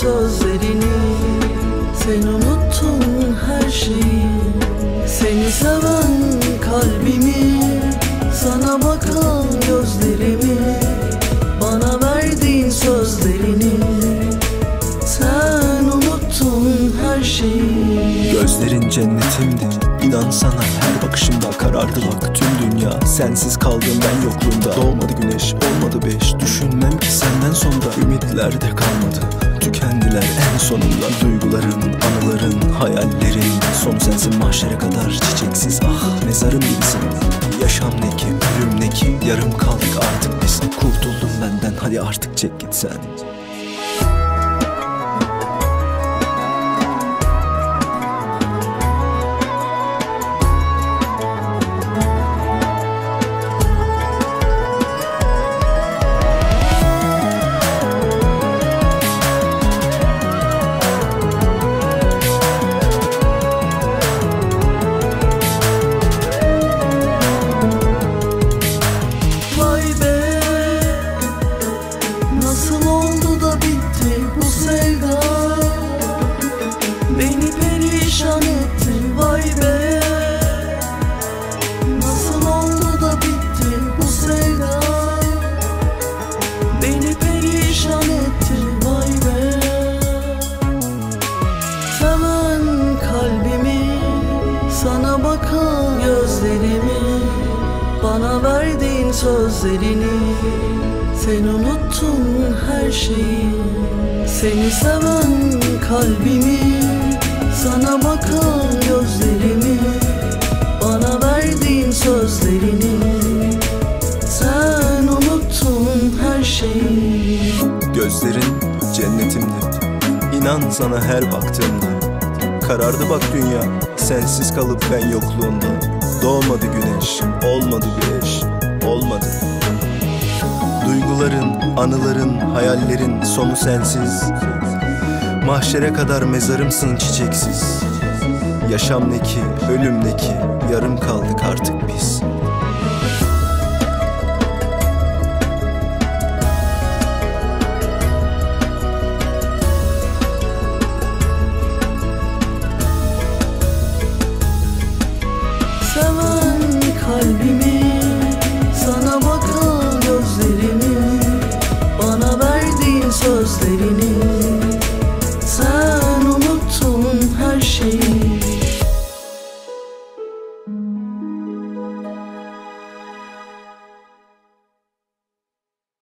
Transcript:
sözlerini. Sen unuttun her şeyi. Seni seven kalbimi Sana bakan gözlerimi. Bana verdiğin sözlerini. Sen unuttun her şeyi. Gözlerin cennetimdi İnan sana her bakışımda karardı bak. Tüm dünya Sensiz kaldım ben yokluğunda Doğmadı güneş olmadı beş. Düşünmem ki senden sonra Ümitler de kalmadı Tükendiler en sonunda Duyguların, anıların, hayallerin Son sensin mahşere kadar çiçeksiz Ah mezarım gibisin. Yaşam ne ki, ölüm ne ki Yarım kaldık artık biz. Kurtuldum benden hadi artık çek git sen sözlerini. Sen unuttun her şeyi. Seni seven kalbimi Sana bakan gözlerimi. Bana verdiğin sözlerini. Sen unuttun her şeyi. Gözlerin cennetimdi İnan sana her baktığımda. Karardı bak dünya Sensiz kalıp ben yokluğunda Doğmadı güneş Olmadı bir Duyguların, anıların, hayallerin sonu sensiz. Mahşere kadar mezarımsın çiçeksiz. Yaşam ne ki, ölüm ne ki Yarım kaldık artık biz. Seven Sitting